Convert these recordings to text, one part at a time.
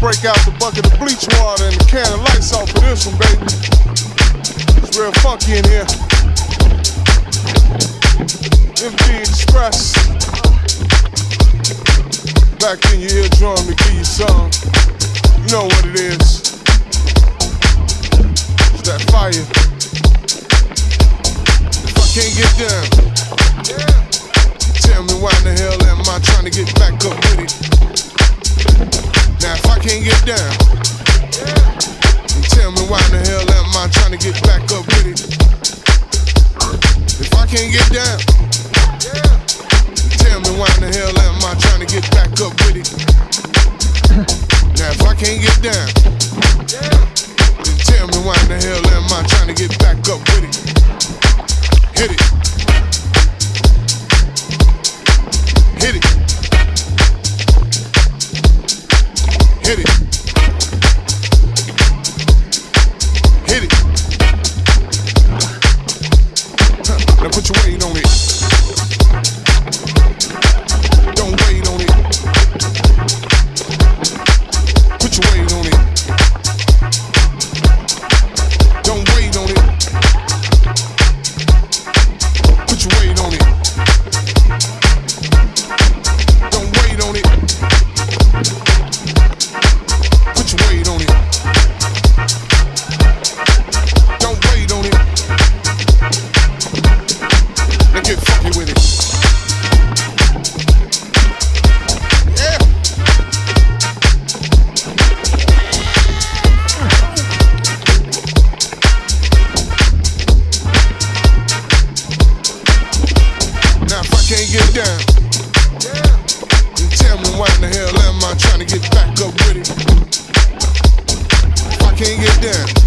break out the bucket of bleach water and the can of Lysol for this one, baby. It's real funky in here. MD Express. Back in your eardrum to give you some. You know what it is. It's that fire. If I can't get down, tell me why in the hell am I trying to get back up with it? Now if I can't get down, then tell me why in the hell am I trying to get back up with it? If I can't get down, tell me why in the hell am I trying to get back up with it? Now if I can't get down, then tell me why in the hell am I trying to get back up with it? Hit it. Can't get down, then tell me why in the hell am I trying to get back up with it? I can't get down,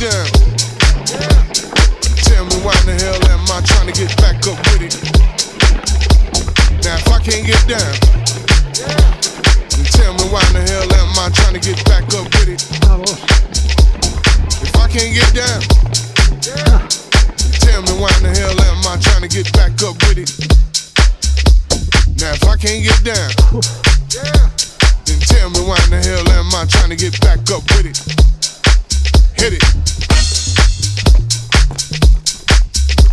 tell me why in the hell am I trying to get back up with it? Now if I can't get down, then tell me why in the hell am I trying to get back up with it? If I can't get down, tell me why in the hell am I trying to get back up with it? Now if I can't get down, then tell me why in the hell am I trying to get back up with it? Hit it.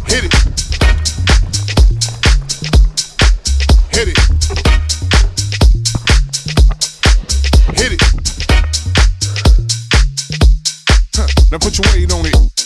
Hit it. Hit it. Hit it. Huh. Now put your weight on it.